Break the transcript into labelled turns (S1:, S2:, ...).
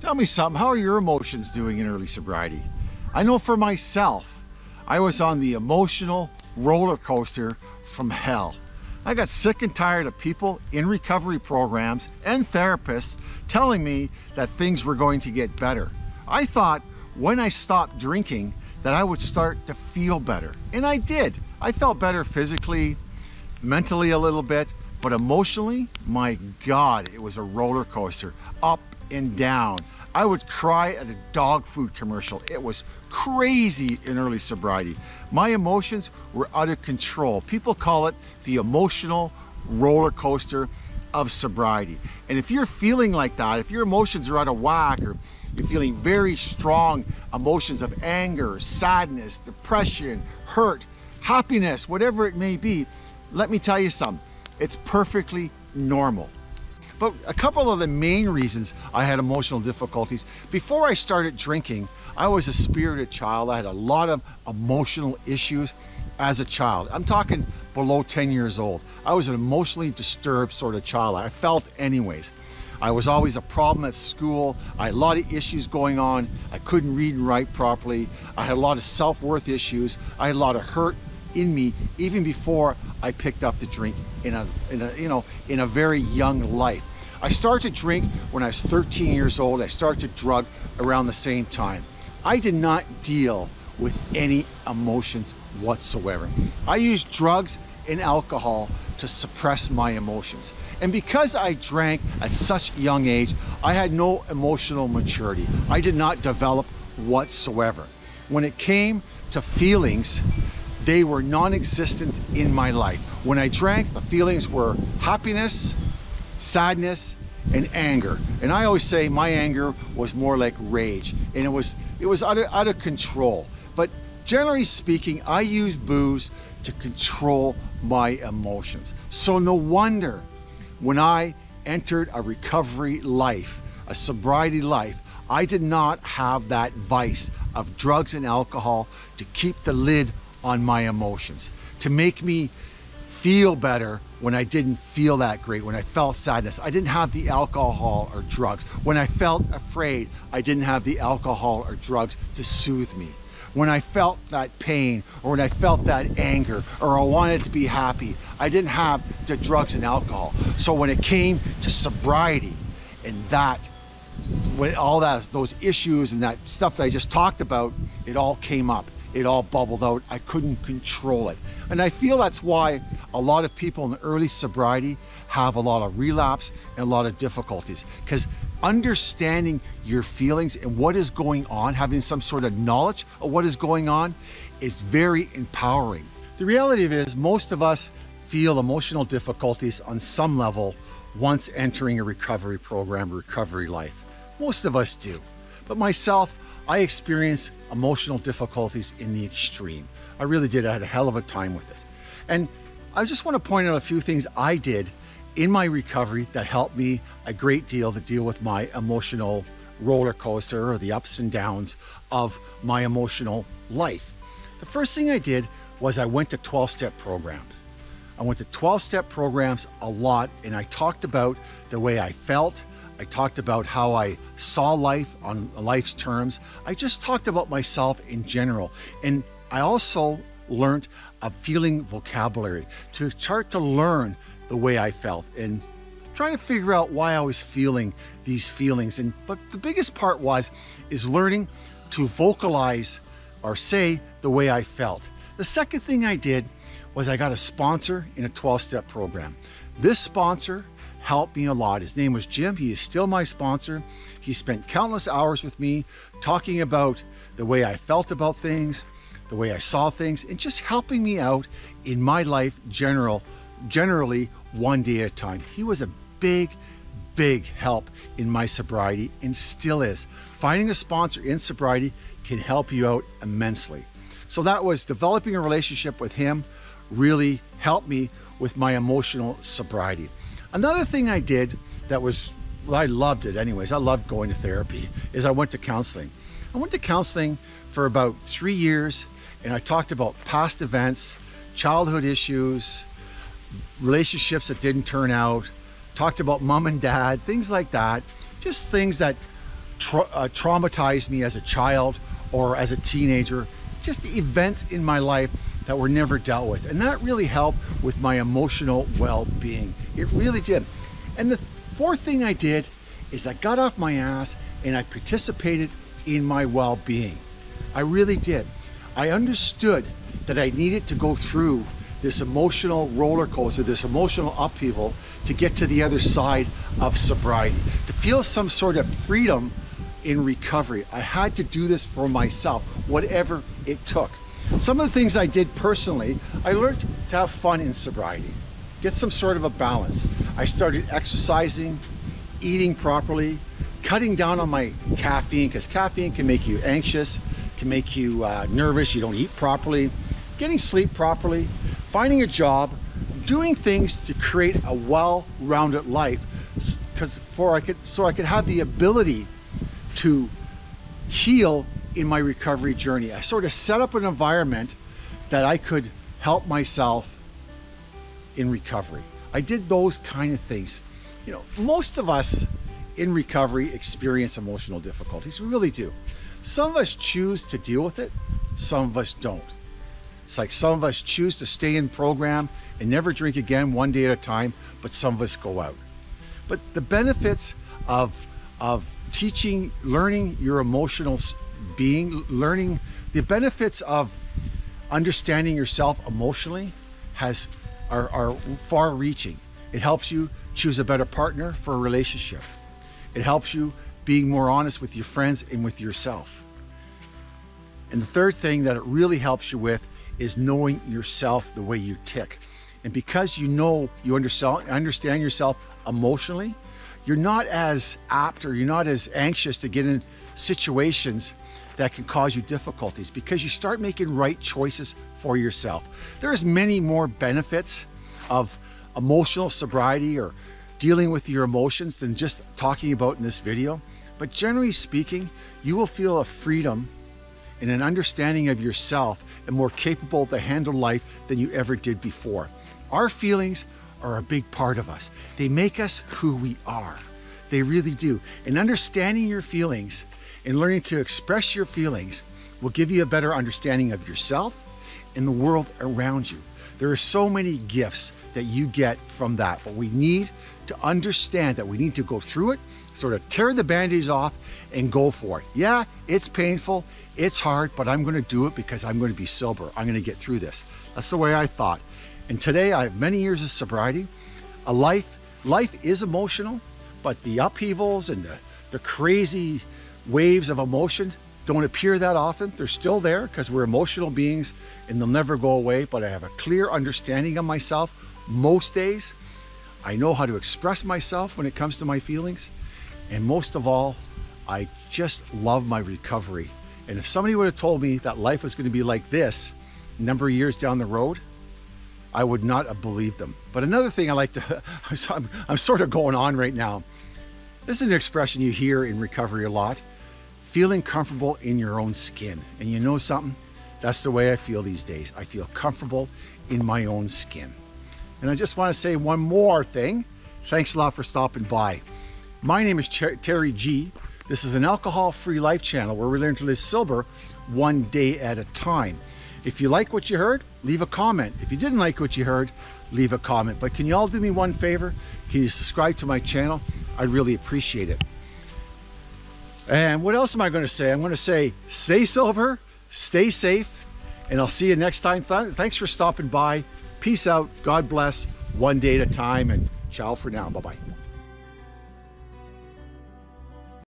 S1: Tell me something, how are your emotions doing in early sobriety? I know for myself, I was on the emotional roller coaster from hell. I got sick and tired of people in recovery programs and therapists telling me that things were going to get better. I thought when I stopped drinking that I would start to feel better. And I did. I felt better physically, mentally a little bit, but emotionally, my God, it was a roller coaster, up and down. I would cry at a dog food commercial. It was crazy in early sobriety. My emotions were out of control. People call it the emotional roller coaster of sobriety. And if you're feeling like that, if your emotions are out of whack or you're feeling very strong emotions of anger, sadness, depression, hurt, happiness, whatever it may be, let me tell you something, it's perfectly normal. But a couple of the main reasons I had emotional difficulties, before I started drinking, I was a spirited child. I had a lot of emotional issues as a child. I'm talking below 10 years old. I was an emotionally disturbed sort of child. I felt anyways. I was always a problem at school. I had a lot of issues going on. I couldn't read and write properly. I had a lot of self-worth issues. I had a lot of hurt in me even before I picked up the drink in a, in a, you know, in a very young life. I started to drink when I was 13 years old. I started to drug around the same time. I did not deal with any emotions whatsoever. I used drugs and alcohol to suppress my emotions. And because I drank at such a young age, I had no emotional maturity. I did not develop whatsoever. When it came to feelings, they were non-existent in my life. When I drank, the feelings were happiness, sadness, and anger. And I always say my anger was more like rage and it was it was out of, out of control. But generally speaking, I use booze to control my emotions. So no wonder when I entered a recovery life, a sobriety life, I did not have that vice of drugs and alcohol to keep the lid on my emotions, to make me feel better when I didn't feel that great, when I felt sadness. I didn't have the alcohol or drugs. When I felt afraid, I didn't have the alcohol or drugs to soothe me. When I felt that pain or when I felt that anger or I wanted to be happy, I didn't have the drugs and alcohol. So when it came to sobriety and that, when all that, those issues and that stuff that I just talked about, it all came up it all bubbled out. I couldn't control it. And I feel that's why a lot of people in early sobriety have a lot of relapse and a lot of difficulties because understanding your feelings and what is going on, having some sort of knowledge of what is going on is very empowering. The reality of it is most of us feel emotional difficulties on some level once entering a recovery program, recovery life. Most of us do. But myself, I experienced emotional difficulties in the extreme. I really did. I had a hell of a time with it. And I just want to point out a few things I did in my recovery that helped me a great deal to deal with my emotional roller coaster or the ups and downs of my emotional life. The first thing I did was I went to 12-step programs. I went to 12-step programs a lot and I talked about the way I felt, I talked about how I saw life on life's terms. I just talked about myself in general. And I also learned a feeling vocabulary to start to learn the way I felt and trying to figure out why I was feeling these feelings. And but the biggest part was is learning to vocalize or say the way I felt. The second thing I did was I got a sponsor in a 12-step program. This sponsor helped me a lot. His name was Jim. He is still my sponsor. He spent countless hours with me talking about the way I felt about things, the way I saw things, and just helping me out in my life general, generally one day at a time. He was a big, big help in my sobriety and still is. Finding a sponsor in sobriety can help you out immensely. So that was developing a relationship with him really helped me with my emotional sobriety. Another thing I did that was, I loved it anyways, I loved going to therapy, is I went to counseling. I went to counseling for about three years and I talked about past events, childhood issues, relationships that didn't turn out, talked about mom and dad, things like that. Just things that tra uh, traumatized me as a child or as a teenager, just the events in my life that were never dealt with. And that really helped with my emotional well-being. It really did. And the fourth thing I did is I got off my ass and I participated in my well-being. I really did. I understood that I needed to go through this emotional roller coaster, this emotional upheaval to get to the other side of sobriety, to feel some sort of freedom in recovery. I had to do this for myself, whatever it took. Some of the things I did personally, I learned to have fun in sobriety, get some sort of a balance. I started exercising, eating properly, cutting down on my caffeine, because caffeine can make you anxious, can make you uh, nervous, you don't eat properly, getting sleep properly, finding a job, doing things to create a well-rounded life because for I could so I could have the ability to heal in my recovery journey. I sort of set up an environment that I could help myself in recovery. I did those kind of things. You know, most of us in recovery experience emotional difficulties. We really do. Some of us choose to deal with it, some of us don't. It's like some of us choose to stay in program and never drink again one day at a time, but some of us go out. But the benefits of, of teaching, learning your emotional being, learning the benefits of understanding yourself emotionally has are, are far reaching. It helps you choose a better partner for a relationship. It helps you being more honest with your friends and with yourself. And the third thing that it really helps you with is knowing yourself the way you tick. And because you know, you understand yourself emotionally, you're not as apt or you're not as anxious to get in situations that can cause you difficulties because you start making right choices for yourself. There's many more benefits of emotional sobriety or dealing with your emotions than just talking about in this video. But generally speaking, you will feel a freedom and an understanding of yourself and more capable to handle life than you ever did before. Our feelings are a big part of us. They make us who we are. They really do. And understanding your feelings and learning to express your feelings will give you a better understanding of yourself and the world around you. There are so many gifts that you get from that, but we need to understand that we need to go through it, sort of tear the band-aids off and go for it. Yeah, it's painful, it's hard, but I'm gonna do it because I'm gonna be sober. I'm gonna get through this. That's the way I thought. And today I have many years of sobriety. A life, life is emotional, but the upheavals and the, the crazy waves of emotion don't appear that often. They're still there because we're emotional beings and they'll never go away, but I have a clear understanding of myself most days. I know how to express myself when it comes to my feelings. And most of all, I just love my recovery. And if somebody would have told me that life was going to be like this a number of years down the road, I would not have believed them. But another thing I like to, I'm, I'm sort of going on right now. This is an expression you hear in recovery a lot. Feeling comfortable in your own skin. And you know something? That's the way I feel these days. I feel comfortable in my own skin. And I just want to say one more thing. Thanks a lot for stopping by. My name is Terry G. This is an alcohol-free life channel where we learn to live sober one day at a time. If you like what you heard, leave a comment. If you didn't like what you heard, leave a comment. But can you all do me one favor? Can you subscribe to my channel? I'd really appreciate it. And what else am I going to say? I'm going to say stay silver, stay safe, and I'll see you next time. Thanks for stopping by. Peace out. God bless. One day at a time. And ciao for now. Bye-bye.